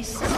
A